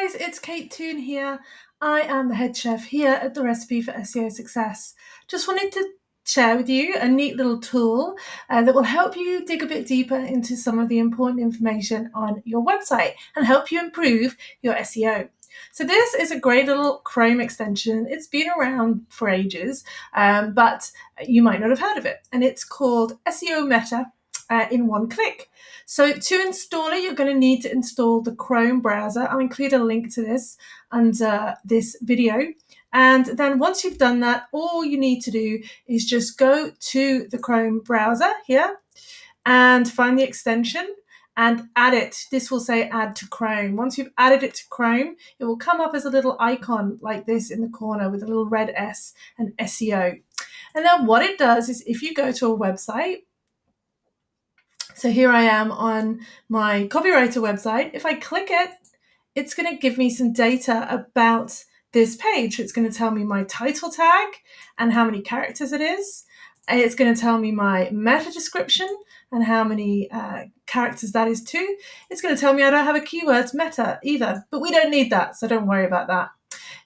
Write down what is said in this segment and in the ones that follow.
guys, it's Kate Toon here. I am the head chef here at the Recipe for SEO Success. Just wanted to share with you a neat little tool uh, that will help you dig a bit deeper into some of the important information on your website and help you improve your SEO. So this is a great little Chrome extension. It's been around for ages, um, but you might not have heard of it. And it's called SEO Meta uh, in one click. So to install it, you're going to need to install the Chrome browser. I'll include a link to this under this video. And then once you've done that, all you need to do is just go to the Chrome browser here and find the extension and add it. This will say add to Chrome. Once you've added it to Chrome, it will come up as a little icon like this in the corner with a little red S and SEO. And then what it does is if you go to a website, so here I am on my copywriter website. If I click it, it's going to give me some data about this page. It's going to tell me my title tag and how many characters it is. It's going to tell me my meta description and how many uh, characters that is too. It's going to tell me I don't have a keywords meta either, but we don't need that, so don't worry about that.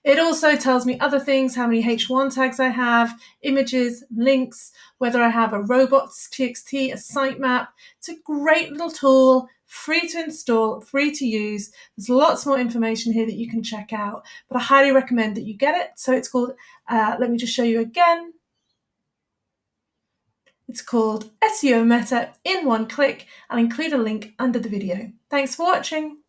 It also tells me other things, how many H1 tags I have, images, links, whether I have a robots.txt, a sitemap. It's a great little tool, free to install, free to use. There's lots more information here that you can check out, but I highly recommend that you get it. So it's called, uh, let me just show you again. It's called SEO Meta in one click. I'll include a link under the video. Thanks for watching.